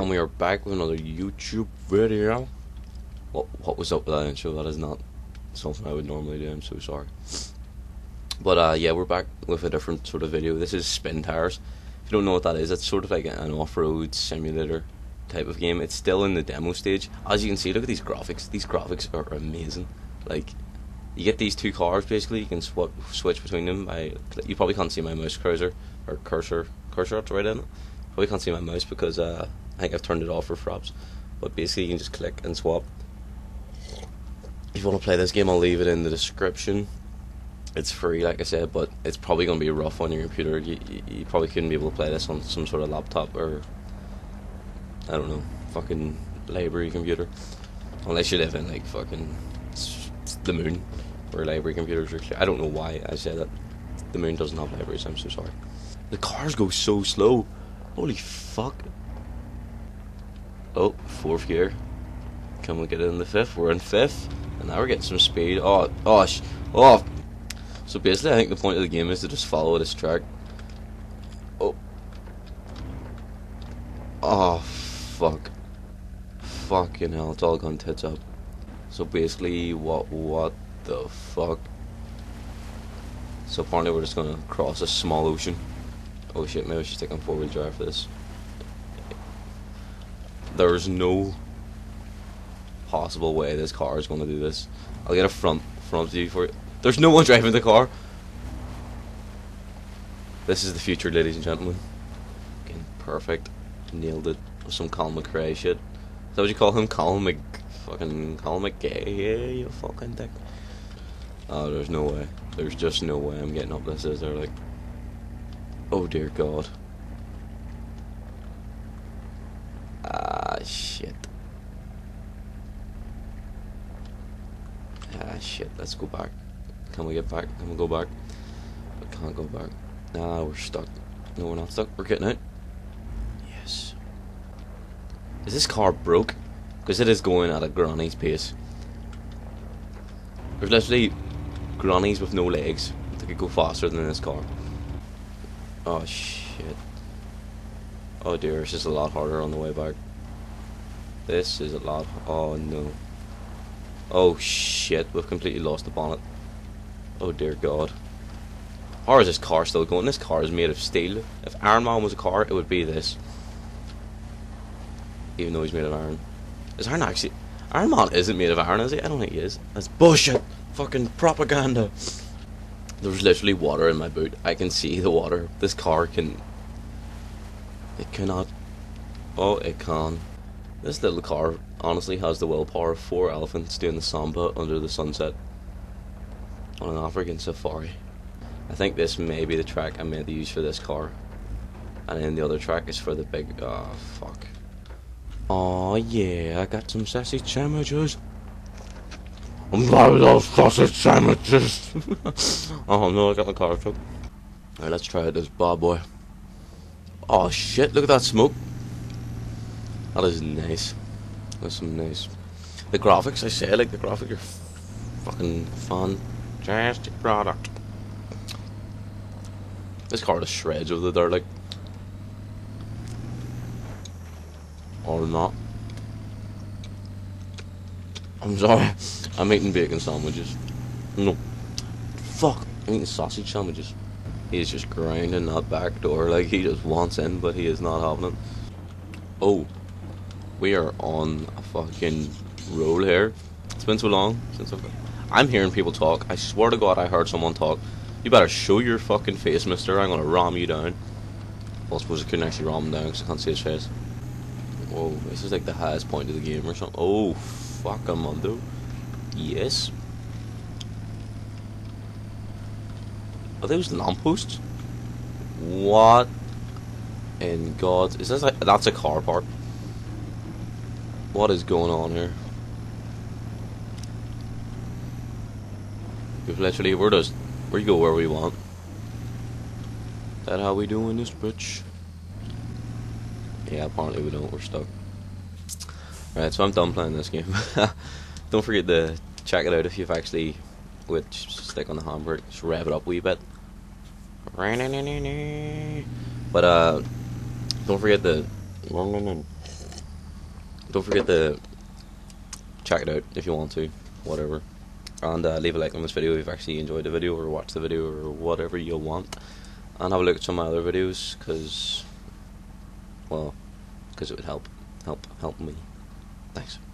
And we are back with another YouTube video. What what was up with that intro? That is not something I would normally do. I'm so sorry. But uh, yeah, we're back with a different sort of video. This is Spintires. If you don't know what that is, it's sort of like an off-road simulator type of game. It's still in the demo stage. As you can see, look at these graphics. These graphics are amazing. Like you get these two cars basically. You can sw- switch between them. I you probably can't see my mouse cursor or cursor cursor right in it. Probably can't see my mouse because uh, I think I've turned it off for fraps. But basically, you can just click and swap. If you want to play this game, I'll leave it in the description. It's free, like I said, but it's probably going to be rough on your computer. You, you, you probably couldn't be able to play this on some sort of laptop or I don't know, fucking library computer. Unless you live in like fucking the moon, where library computers are. I don't know why I said that. The moon doesn't have libraries. I'm so sorry. The cars go so slow. Holy fuck. Oh, fourth gear. Can we get it in the fifth? We're in fifth. And now we're getting some speed. Oh, oh, oh. So basically, I think the point of the game is to just follow this track. Oh. Oh, fuck. Fucking hell, it's all gone tits up. So basically, what, what the fuck? So apparently we're just gonna cross a small ocean. Oh shit, maybe I should take on four wheel drive for this. There's no possible way this car is gonna do this. I'll get a front front view for it. There's no one driving the car. This is the future, ladies and gentlemen. Again, perfect. Nailed it with some Colin McRae shit. Is that what you call him? Colin Mc... Fucking Colin McGay? Yeah, you fucking dick. Oh, there's no way. There's just no way I'm getting up this, is there? Like... Oh dear God. Ah, shit. Ah, shit. Let's go back. Can we get back? Can we go back? We can't go back. Nah, we're stuck. No, we're not stuck. We're getting out. Yes. Is this car broke? Because it is going at a granny's pace. There's literally grannies with no legs that could go faster than this car. Oh shit. Oh dear, this is a lot harder on the way back. This is a lot. Oh no. Oh shit, we've completely lost the bonnet. Oh dear god. How is this car still going? This car is made of steel. If Iron Man was a car, it would be this. Even though he's made of iron. Is Iron actually... Iron Man isn't made of iron, is he? I don't think he is. That's bullshit. Fucking propaganda. There's literally water in my boot. I can see the water. This car can... It cannot... Oh, it can. This little car honestly has the willpower of four elephants doing the samba under the sunset on an African safari. I think this may be the track I meant to use for this car. And then the other track is for the big... Oh, fuck. Oh yeah, I got some sassy sandwiches. I'm glad those sausage sandwiches. oh no, I got my car truck. Alright, let's try this bad boy. Oh shit, look at that smoke. That is nice. That's some nice. The graphics, I say, like the graphics are fucking fantastic product. This car just shreds over the dirt, like. Or not. I'm sorry. I'm eating bacon sandwiches. No. Fuck. I'm eating sausage sandwiches. He's just grinding that back door like he just wants in, but he is not having it. Oh. We are on a fucking roll here. It's been so long since I've... I'm hearing people talk. I swear to God I heard someone talk. You better show your fucking face, mister. I'm gonna ram you down. Well, I suppose I couldn't actually ram him down because I can't see his face. Whoa, this is like the highest point of the game or something. Oh, fuck, Amundo. Yes. Are those lampposts? What in God? Is this like, that's a car park? What is going on here? We've literally, we're just, we go where we want. That how we doing this, bitch? Yeah, apparently we don't, we're stuck. Right, so I'm done playing this game. don't forget to check it out if you've actually, would stick on the handbrake, just rev it up a wee bit. But, uh, don't forget to don't forget to check it out if you want to, whatever. And uh, leave a like on this video if you've actually enjoyed the video or watched the video or whatever you want. And have a look at some of my other videos because, well, because it would help, help, help me. Thanks.